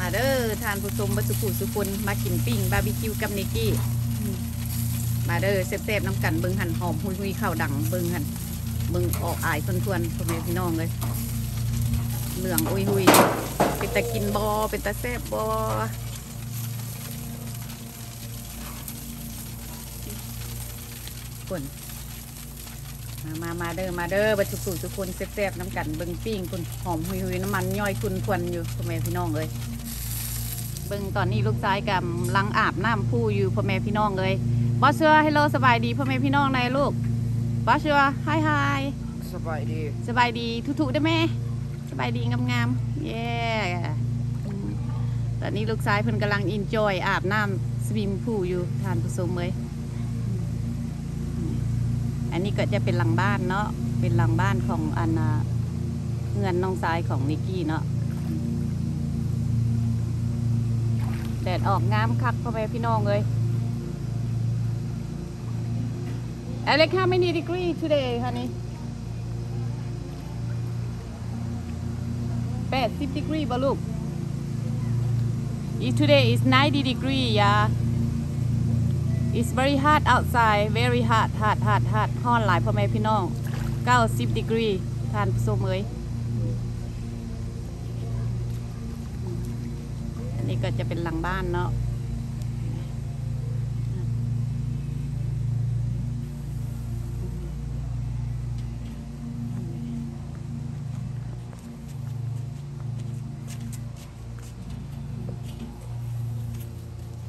มาเด้อทานผู้ชมบัสุขุสุคนมากินปิ้งบาร์บีคิวกับนิกกี้ มาเด้อเซฟๆน้ำกันเบิงหันหอมหุยหุยข้าวดังเบิงหันเบิงออกอายทวนทวนพ่อแม่พี่น้องเลยเหลืองอุยหุยเป็นตะกินบอเป็นตะแซบบอ คน มามามาเด้อมาเด้อบัสุขุสุคนเซฟๆน้ำกันเบิ่งปิ้งคุณหอมหุยหุยๆน้ำมันย่อยคุณควันอยู่พ่อแม่พี่น้องเลยเบิ่งตอนนี้ลูกชายกำลังอาบน้ำผู้อยู่พ่อแม่พี่น้องเลยบอสเชือฮัลโหลสบายดีพ่อแม่พี่น้องในลูกบอสเชือ hi hi สบายดีสบายดีทุกๆได้ไหมสบายดีงามๆเย้อืมตอนนี้ลูกชายเพิ่นกำลัง enjoy อาบน้ำ swim pool อยู่ทานผู้ชมเลยอืม อันนี้ก็จะเป็นหลังบ้านเนาะ เป็นหลังบ้านของอันเงินน้องชายของนิกกี้เนาะ แดดออกงามคักพ่อแม่พี่น้องเลย Alex how many degree today honey 80 degree บ่ลูก If today is 90 degree yeah It's very hot outside very hot hot hot hot ฮ้อนหลายพ่อแม่พี่น้อง 90 degree ทานผู้ชมเอ้ยอันนี้ก็จะเป็นหลังบ้านเนาะ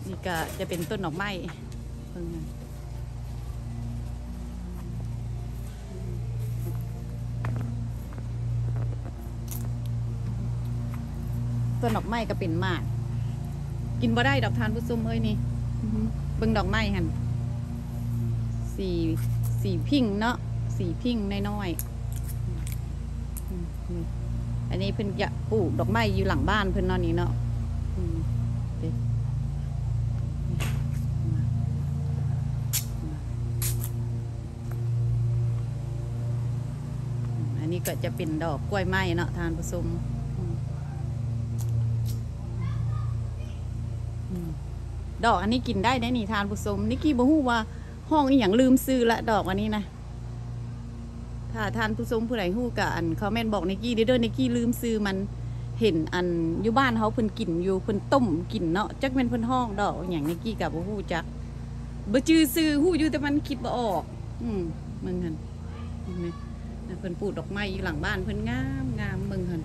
นี่ก็จะเป็นต้นดอกไม้ นดอกไม้ก็เป็นหมาก กินบ่ได้ดอกทานผู้ซุมเอ้ยนี่อือหือเบิ่งดอกไม้หันสีสีพิงค์เนาะสีพิงค์น้อยๆอืมอืมอันนี้เพิ่นจะปลูกดอกไม้อยู่หลังบ้านเพิ่นเนาะนี่เนาะอืมเด้มามาอืมอันนี้ก็จะเป็นดอกกล้วยไม้เนาะทานผู้ชม ดอกอันนี้กินได้ได้นี่ทานผู้ชมนิกกี้บ่ฮู้ว่าห้องอีหยังลืมซื้อละดอกอันนี้นะถ้าทานผู้ชมผู้ใดฮู้กะอันคอมเมนต์บอกนิกกี้เด้อนิกกี้ลืมซื้อมันเห็นอันอยู่บ้านเขาเพิ่นกินอยู่เพิ่นต้มกินเนาะจักเป็นเพิ่นห้องดอกอย่างนิกกี้กะบ่ฮู้จักบ่จื้อซื้อฮู้อยู่แต่มันคิดบ่ออก อืมมึงหันเห็นไหมเพิ่นปลูกดอกไม้อยู่หลังบ้านเพิ่นงามงามมึงหัน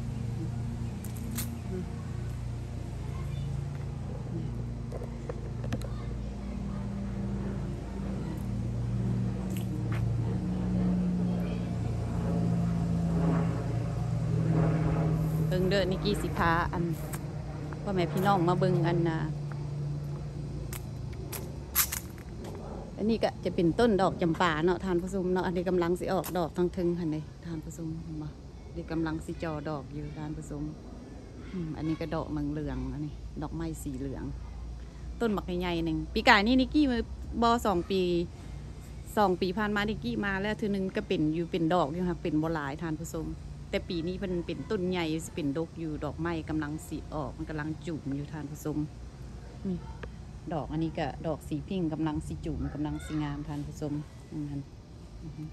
เด้อนิกี้สิพาอันพ่อแม่พี่น้องมาเบิ่งอันนะอันนี้ก็จะเป็นต้นดอกจำปาเนาะทานผู้ชมเนาะอันนี้กำลังสิออกดอกทั้งทึงหันเลยทานผู้ชมเห็นบ่อันนี้กำลังสิจอดอกอยู่ทานผู้ชมอันนี้ก็ดอกมืองเหลืองอันนี้ดอกไม้สีเหลือง ต้นบักใหญ่ๆหนึ่งปีกายนี่นิกกี้มือบอสองปีสองปีผ่านมานิกกี้มาแล้วทีนึงก็เป็นอยู่เป็นดอกอยู่ค่ะเป็นบหลายทานผู้ชม แต่ปีนี้มันเป็นต้นใหญ่เป็นดกอยู่ดอกไม้กำลังสีออกมันกำลังจุ่มอยู่ทานผู้ชมนี่ดอกอันนี้ก็ดอกสีพิงกำลังสีจุ่มกำลังสีงามทานผู้ชมอืมอือฮึ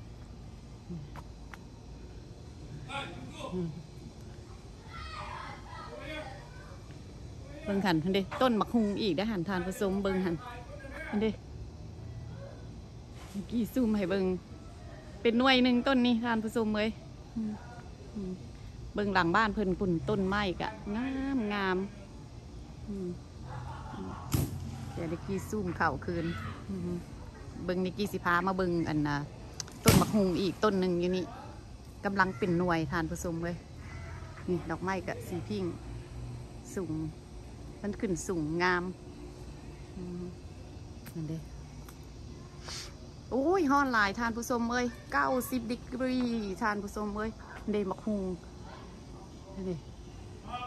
อืมเบิ่งหันหันเด้ต้นมักฮุงอีกได้หันทานผู้ชมเบิ่งหันหันเด้กี้ซูมให้เบิ่งเป็นหน่วยหนึ่งต้นนี้ทานผู้ชมเลยอืม เบิ่งหลังบ้านเพิ่นปุ่นต้นไม้กะงามงามเดี๋ยวนิกกี้ซูมเข่าคืนเบิ่งนิกกี้สิพามาเบิ่งอันน่ะต้นมะฮุงอีกต้นหนึ่งอยู่นี่กำลังเป็นหน่วยทานผสมเลยนี่ดอกไม้กะสีพิงสูงมันขึ้นสูงงามอืมนั่นเด้โอ้ยฮ้อนหลายทานผู้ชมเอ้ยเก้าสิบดีกรีทานผู้ชมเอ้ย เดมักฮงนี่ดิ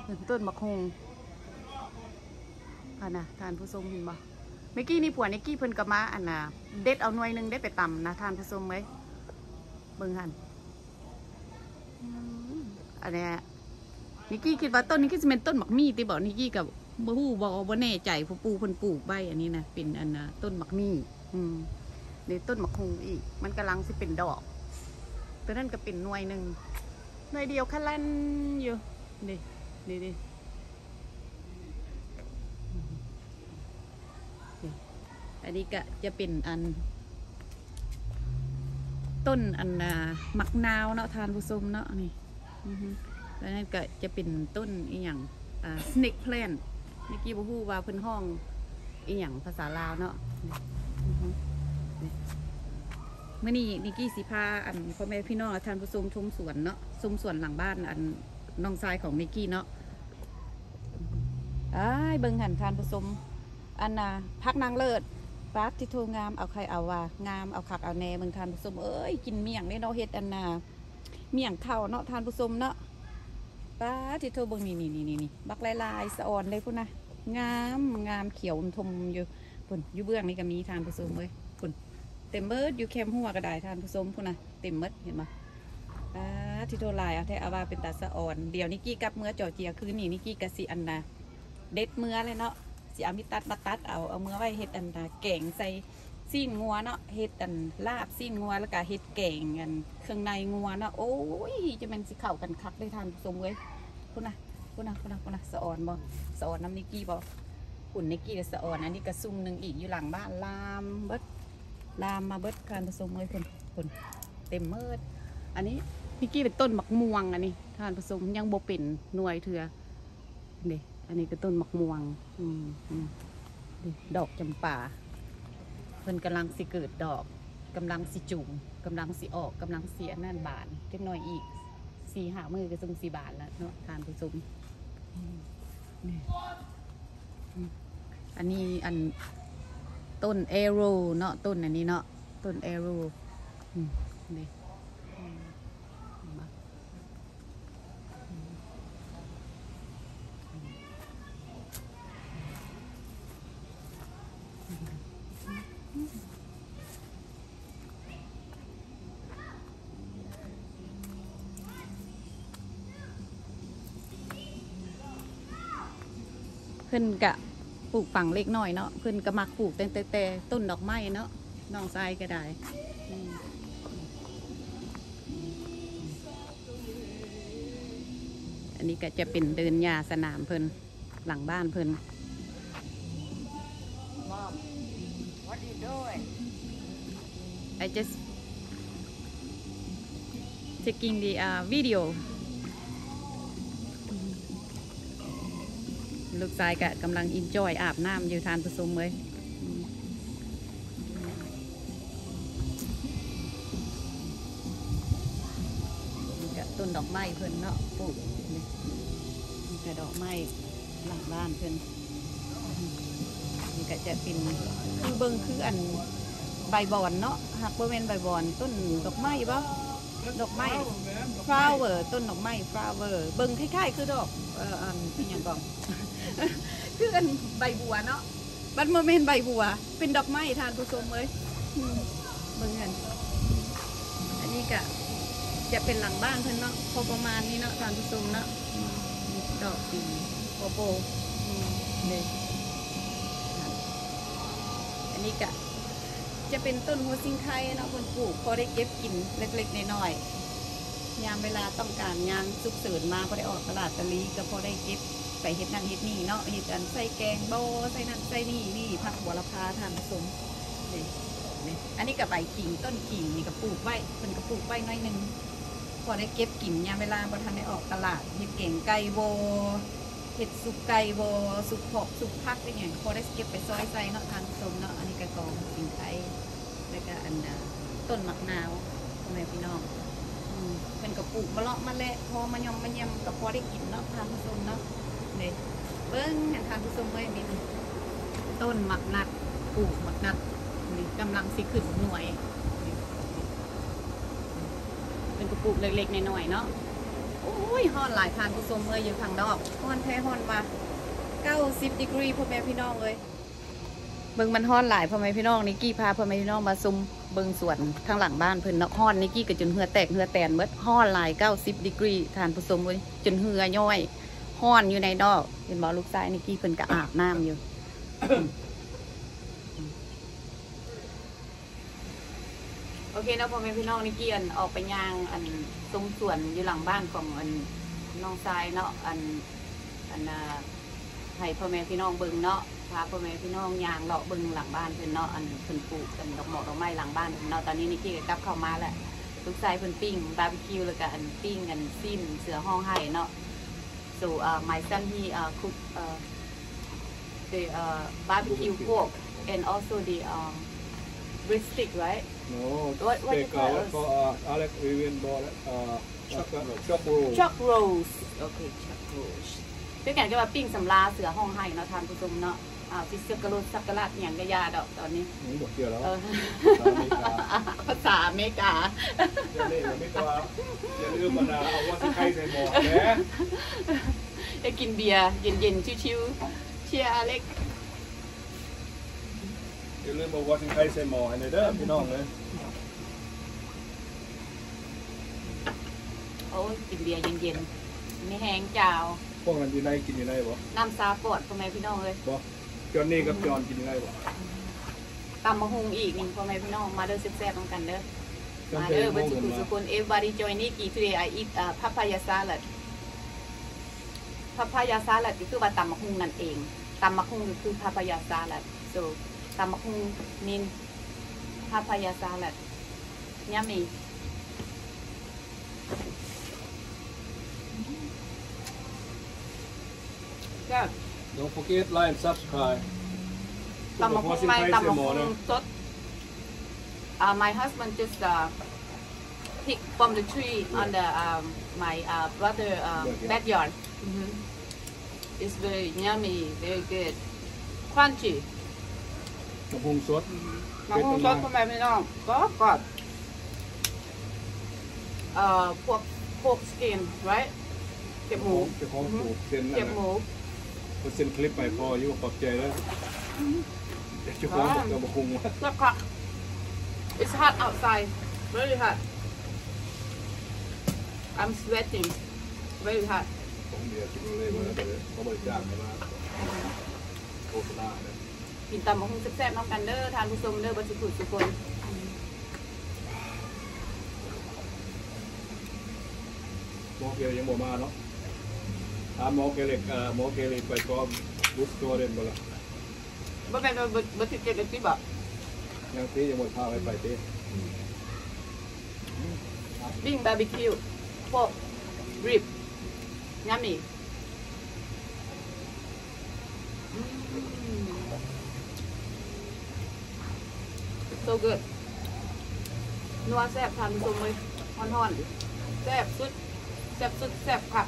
เห็นต้นมักฮงค่ะนะทานผู้ชมเห็นบ่เมื่อกี้นี่ผัวนิกกี้เพิ่นก็มาอันน่ะเด็ดเอาหน่วยหนึงได้ไปตำนะทานผสมไหมเบิ่งหันอันเนี้ยนิกกี้คิดว่าต้นนี้ก็จะเป็นต้นหมักมี่ที่บอกนิกกี้กับบ่ฮู้บ่บ่แน่ใจผู้ปลูกเพิ่นปลูกใบอันนี้นะเป็นอันน่ะต้นหมักมี่อืมนี่ต้นหมักฮุงอีก มันกำลังสิเป็นดอกตัวนั้นก็เป็นหน่วยหนึ่ง หน่วยเดียวคันลันอยู่นี่นี่ดิอันนี้ก็จะเป็นอัน ต้นอันน่ะหมักนาวเนาะทานผู้ชมเนาะนี่แล้วนั่นก็จะเป็นต้นอีหยังอ่า snake plant เมื่อกี้บ่ฮู้ว่าเพิ่นห้องอีหยังภาษาลาวเนาะนี่อือฮึนี่อนี้นิกกี้สิพาอันพ่อแม่พี่น้องท่านผู้ชมชมสวนเนาะ ชมส่วนหลังบ้านอันน้องชายของนิกกี้เนาะอ้ายเบิ่งหันทานผู้ชมอันน่ะพักนางเลิศปาร์ตที่โทงามเอาใครเอาว่างามเอาขักเอาแหน่เมืองทานผู้ชมเอ้ยกินเมี่ยงได้เนาะเฮ็ดอันน่ะเมี่ยงเข้าเนาะทานผู้ชมเนาะปาร์ตที่โทเบิ่งนี่นี่นี่นี่บักลายลายสะออนเลยพุ่นนะงามงามเขียวทมอยู่พุ่นอยู่เบื้องนี่ก็มีทานผู้ชมเว้ยพุ่นเต็มเบิดอยู่แคมหัวก็ได้ทานผู้ชมพุ่นนะเต็มเบิดเห็นบ่ปาร์ต ที่โทลายเอาแท้อาว่าเป็นตาสะอ่อน เดี๋ยวนิกกี้กับเมื่อจอเจียคืนนี่นิกกี้กะสิอันน่ะเด็ดเมื่อเลยเนาะสิเอามิตัดมาตัดเอาเอาเมื่อไว้เฮ็ดอันน่ะแกงใส่ซีนงัวเนาะเฮ็ดอันลาบซีนงัวแล้วก็เฮ็ดแกงอันเครื่องในงัวเนาะโอ้ยจะเป็นสิเข้ากันคักได้ทานผู้มเว้ยพุ่นนะพุ่นนะพุ่นนะพุ่นนะสะอ่อนบ่สะอ่อนน้ำนิกกี้บ่อุ่นนิกกี้และสะอ่อนอันนี้ก็ซุ่มหนึ่งอีกอยู่หลังบ้านลามเบิดลามมาเบิดทานผู้มเว้ยพุ่นพุ่นเต็มเมิดอันนี้ นิกกี้เป็นต้นหมักม่วงอันนี้ทานผู้ชมยังโบเป็นหน่วยเถื่อนี่อันนี้ก็ต้นหมักม่วงอืมดอกจำปาเพิ่นกำลังสิเกิดดอกกำลังสิจุ่มกำลังสิออกกำลังเสียนั่นบานเล็กน้อยอีกสี่หามือก็ทรงสี่บาทแล้วเนาะทานผู้ชมเนี่ยอันนี้อันต้นเอโรเนาะต้นอันนี้เนาะต้นเอโรนี่อืมเห็นปะอืม เพิ่ นกะปลูกฝังเล็กน้อยเนาะเพิ่นก็มักปลูกแต่แต่ต่ต้นดอกไม้เนาะน้องทรายก็ได้อันนี้ก็จะเป็นเดินหญ้าสนามเพิ่นหลังบ้านเพิ่น Mom, what are you doing? I just taking the uh, video ลูกชายกะกำลังอินจอยอาบน้ำอยู่ทานผสมเลยกะต้นดอกไม้เพิ่นเนาะปลูกนี่นี่กะดอกไม้หลังบ้านเพิ่นอืมนี่ก็จะเป็นคือเบิ่งคืออันใบบอนเนาะหักบเวณใบบอนต้นดอกไม้ปะ ดอกไม้ flower ต้นดอกไม้ flower เบิ่งคล้ายๆ คือดอกเอ่ออันเป็นอย่างก่อนคืออันใบบัวเนาะบัดโมเมนใบบัว เป็นดอกไม้ทานผู้ชมเลยเบิ่งกันอันนี้ก็จะเป็นหลังบ้านเพิ่นเนาะพอประมาณนี้เนาะทานผู้ชมเนาะดอกสีโปโปอืมนี่อันนี้ก็ จะเป็นต้นหัวซิงไคเนาะคนปลูกพอได้เก็บกินเล็กๆน้อยๆยามเวลาต้องการยามสุกเสริญมาพอได้ออกตลาดตะลีก็พอได้เก็บใส่เห็ดนั่นเห็ดนี่เนาะเห็ดอันใส่แกงโบใส่นั่นใส่นี่นี่ผักบัวละพาทานผสมนี่นี่อันนี้กับใบขิงต้นขิงนี่ก็ปลูกไว้เป็นก็ปลูกไว้หน้อยหนึงพอได้เก็บกินยามเวลาพอทันได้ออกตลาดเห็ดเก่งไก่โบ เห็ดสุกไก่โบสุกผอกสุกพักเป็นอย่างพอได้เก็บไปซอยใส่เนาะทานผสมเนาะอันนี้ก็กองสิงไคแล้วก็อันต้นมะนาวพ่อแม่พี่น้องเป็นกระปลูกมะเลาะมะเละพอมะยอมมะยำก็พอได้กินเนาะทานผู้ชมเนาะเนี่ยเบิ้งเห็นทานผู้ชมไว้นี่ต้นมักนัดปลูกมักนัดนี่กำลังสิขึ้นหน่วย เป็นกระปลูกเล็กๆน้อยๆเนาะ โอ้ยฮอนหลายทานผู้ชมเอ้ยอยู่ทางดอกฮอนแท้ฮอนมา90ดีกรีพ่อแม่พี่น้องเลยเบิ่งมันฮ้อนหลายพ่อแม่พี่น้องนิกกี้พาพ่อแม่พี่น้องมาซุมเบิ่งสวนทางหลังบ้านเพิ่นเนาะฮ้อนนิกกี้ก็จนเหือแตกเหือแตนเบิดฮ้อนหลาย90ดีกรีทานผู้ชมเว้ยจนเหือย่อยฮ้อนอยู่ในดอกเห็นบ่ลูกชายนิกกี้เพิ่นก็อาบน้ำอยู่ โอเคเนาะพ่อแม่พี่น้องนิกกี้อันออกไปย่างอันตรงส่วนอยู่หลังบ้านของอันน้องชายเนาะอันอันน่ะให้พ่อแม่พี่น้องเบิ่งเนาะพาพ่อแม่พี่น้องย่างเลาะเบิ่งหลังบ้านเพิ่นเนาะอันเพิ่นปลูกกันดอกหมอกดอกไม้หลังบ้านเนาะตอนนี้นิกกี้ก็กลับเข้ามาแล้วลูกชายเพิ่นปิ้งบาร์บีคิวแล้วก็อันปิ้งกันซิมเสือห้องไห้เนาะ so uh, my son he uh, cook uh, the uh, barbecue pork and also the um, brisket right No, What- what you steak, call uh, us? for, uh, Alex, we will go, uh, chuck, chuck roll. chuck rolls โอเค chuck rolls ด้วยกันก็ว่าปิ้งสำลาเสือห้องไห้เนาะทานผู้ชมเนาะอ่าซิสกะโรสักกะลาดอย่างกะยาดอกตอนนี้นี่บอกเกี่ยวแล้วเออภาษาอเมริกาภาษาอเมริกาอย่าเล่นอย่าไม่ตัวอย่าลืมมันนะเอาว่าสิใครใส่หมอกแหมได้กินเบียร์เย็นๆชิวๆเชียร์อเล็ก อย่าลืมเอาว่าสิใครใส่หมอกให้หน่อยเด้อพี่น้องเลยโอ้ยกินเบียร์เย็นๆไม่แห้งจาวพวกนั้นอยู่ในกินอยู่ในบ่น้ำซาปอดพ่อแม่พี่น้องเลยบ่จอนนี่กับจอนกินอยู่ในบ่ตำมะฮุงอีกนี่พ่อแม่พี่น้องมาเด้อแซ่บๆต้องกันเด้อจอนมาเตเด้อมเบัองสุกันขุมาสุคน everybody join Nikki today I eat uh, papaya salad papaya salad ก็คือว่าตำมะฮุงนั่นเองตำมะฮุงก็คือ papaya salad so ตำมะฮุง mean papaya salad yummy ก็ Don't forget like and subscribe ตำมะฮุงไม่ตำมะฮุงสด uh, my husband just uh, pick from the tree on the um, my uh, brother um, backyard. hmm It's very yummy, very good, crunchy. กระพุงสดมะฮุงสดทำไมไม่น้องก็กรอบเอ่อพวกพวกสกิน right เก็บหมูเจ้าของปลูกเส้นนั่เก็นบน่ะหมูเอาเส้นคลิปไปพออยู่ขอบใจแล้วเจ้าของบอกกระพุงว่าแล้วก็ it's hot outside very hot I'm sweating very hot ของเดียวกินเลยว่าเดี๋ยวเขาบริจาคให้มาโฆษณาเนี่ย กินตำมะฮุงแซ่บๆน้องกันเด้อทานผู้ชมเด้อบัสกุทุกคนหมอเกลยังบ่มาเนาะถามหมอเกลิกเอ่อหมอเกลิกไปก็บุ๊กตัวเด่นบ่ละบ่แม่นว่าบ่บ่ติดเจ็ดสิบ่ยังตียังบ่พาไปไปตีปิ้งบาร์บีคิวพวกริบยำนี่ โซเกิดนัวแซ่บทานผู้ชมเลยฮ้อนๆแซ่บสุดแซ่บสุดแซ่บค่ะ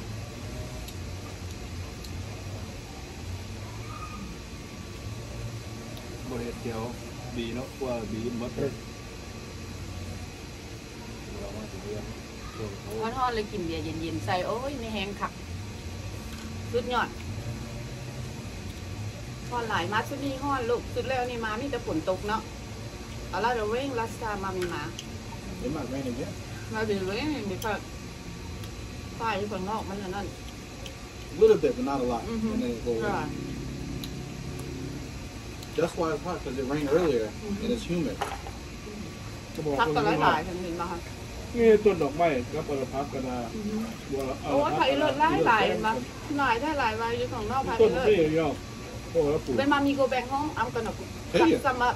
บริเวณเดียวดีเนาะกว่าดีหมดเลยเรามาถึงเรื่องช่วงเขาฮ้อนๆเลยกินเบียร์เย็นๆใส่โอ้ยไม่แห้งคักสุดยอดฮ้อนหลายมาชุดนี้ฮ้อนลูกสุดแล้วนี่มามีแต่ฝนตกเนาะ เอาละเดี๋ยวเว้งลัสตามามีมาเห็นมากไหมอย่างเงี้ยมาเดี๋ยวเว้งมีค่ะไฟอยู่ข้างนอกมันอันนั่น little bit, but not a lot. Mhm. And then it go away. Right. That's why it's hot because it rained earlier and it's humid. ก็บอกพักคนกันหรู้ลาว่ายๆฉันเห็นมาค่ะนี่ต้นดอกไม้กับอลพักกันนะบัวละโอ้ยไผ่เลิศหลายหลายเห็นมาหลายได้หลายใบอยู่ข้างนอกไผ่ต้นเลิศนี่ย่อโอ้แล้วปลูกเป็นมามีโกแบงห้องเอากันหนอกคัดสมั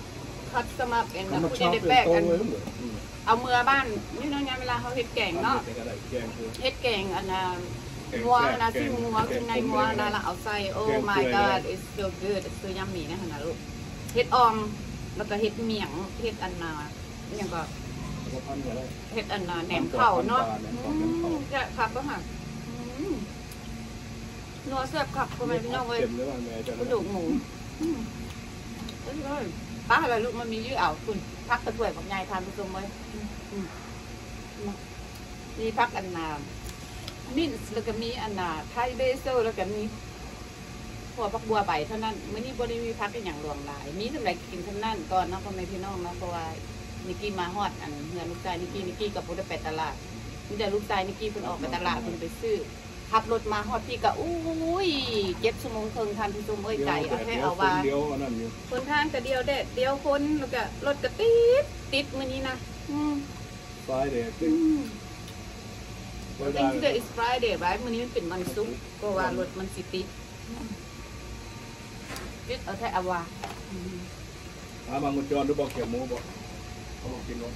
ครคัดสมัครเอ็นมันนะมาผู้ชอบใหญ่เป็นแปลกโตกันเลยเหรอเอาเมื่อบ้านนี่น้องยามเวลาเขาเฮ็ดแกงเนาะเป็นกระดาษแกงคือเฮ็ดแกงอันน่ะงัวนะที่งัวข้างในงัวนั่นละเอาใส่โอ้ my god it's so good it's so yummy นะฮะนะลูกเฮ็ดออมแล้วก็เฮ็ดเมี่ยงเฮ็ดอันน่ะอหยังก็ก็พันกันได้เฮ็ดอันน่ะแหนมข้าวเนาะแหนมอืข้าวแหนมข้าวมจะขับก็หักอืมนัวแซ่บขับก็ไม่พี่น้องเว้ยเต็มเลยว่าแม่จะกระดูกหมูอืมเอ้ยเลย ป้าอะไรลูกมันมียื้อเอาคุณพักตะถ้วยของยายทานผสมไว้มอืมมีพักอันนามินส์แล้วก็มีอันนาไทยเบโซแล้วก็มีพอพักบัวใบเท่านั้นมื้อนี้บ่ได้มีพักอีหยังหลวงหลาย มีสำหรับกินเท่านั้นก่อนนาะพ่อแม่พี่น้องนะเพราะว่านิกกี้มาฮอดอันเฮือนลูกชายนิกกี้นิกกี้กับบ่ได้ไปตลาดมีแต่ลูกชายนิกกี้เพิ่นออกไปตลาดเพิ่นไปซื้อ ขับรถมาฮอดพี่ก็อุ้ย7ชั่วโมงครึ่งทันผู้ชมเอ้ยใจเอาให้เอาว่าเดียวอันนั้นอยู่คนทางก็เดียวแดดเดียวคนแล้วก็รถก็ติดติดมื้อนี้นะอืมซ้ายเด็กอืมไว้ I ได้ think today is Friday right มื้อนี้มันเป็นวันศุกร์ก็ว่ารถมันสิติดติดเอาแท้เอาว่าอืมหามามุจรหรือบอกเขียวหมูบอกเขาบอกกินเนาะ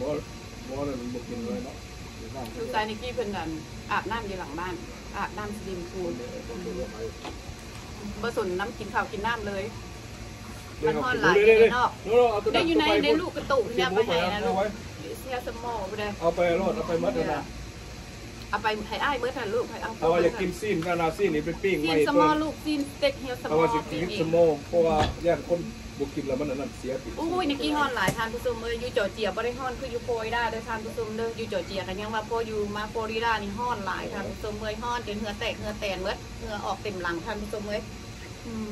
บอสบอสเลยมันบอกกินเลยเนาะเดี๋ยวสร้างลูกชายนิกกี้เพิ่นนั่นอาบน้ำอยู่หลังบ้าน อาบน้ำสลิมพูลบ่สนน้ำกินข้าวกินน้ำเลย มันฮอดหลายอยู่ในนอกได้อยู่ในในลูกกระตุกเนี่ยไปให้นะลูกเสียสมองไปเลยเอาไปรถเอาไปมัดนะเอาไปให้อ้ายเบิดหั่นลูกให้เอาเอาว่าอยากกินซีนนานาซีนนี่เป็นปิ้งซีไม่นสมตัอวลูกซีนสเต็กเฮียสมเอาอว่าสิปีกินนี้สมองเพราะว่าแยกคน บุกินแล้วมันอันนั้นเสียติอุ้ยนิกกี้ฮอนหลายทานผู้ชมเอ้ยอยู่จอร์เจียบ่ได้ฮอนคืออยู่โฟลริดาเด้อทานผู้ชมเด้ออยู่จอร์เจียกันยังว่าพออยู่มาโฟลิดานี่ฮอนหลายทานผู้ชมเอ้ยฮอนจนเหงื่อแตกเหงื่อแตนเบิดเหงื่อออกเต็มหลังทานผู้ชมเอ้ยอืม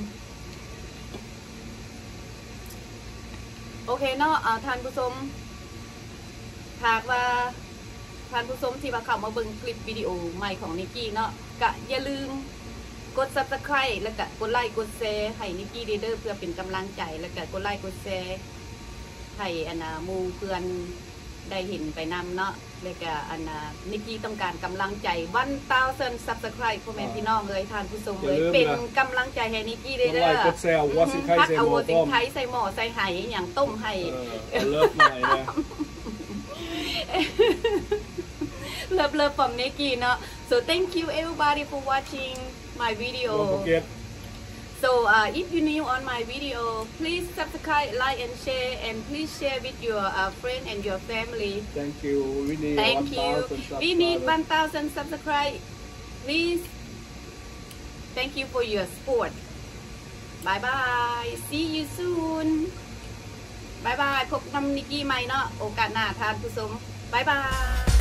โอเคเนาะอ่าท่านผู้ชมหากว่าท่านผู้ชมที่มาเข้ามาเบิ่งคลิปวิดีโอใหม่ของนิกกี้เนาะก็อย่าลืม กด subscribe แล้วก็กดไลค์กดแชร์ให้นิกกี้เด้อเพื่อเป็นกำลังใจ แล้วก็กดไลค์กดแชร์ให้อันนาหมูเพื่อนได้เห็นไปนำเนาะแล้วก็อันนานิกกี้ต้องการกำลังใจวันเต้าเซน subscribe พ่อแม่พี่น้องเลยท่านผู้ชมเลยเป็นกำลังใจให้นิกกี้เดกดอไลค์ร์กดแซวว่าสิใครพักใส่เอาหม้อสิต้มไทยใส่หม้อใส่ไห่อย่างต้มไห่เออเลิศหน่อยนะ love love from Nikki เนาะ so thank you everybody for watching my video Don't forget So uh, if you're new on my video, please subscribe, like and share, and please share with your uh, friend and your family. thank you we need Thank you. 1,000 We need subscribers. 1,000 subscribe. Please. Thank you for your support. Bye bye. See you soon. Bye bye. พบกับนิกกี้ใหม่เนาะโอกาสหน้าทานผู้ชม Bye bye.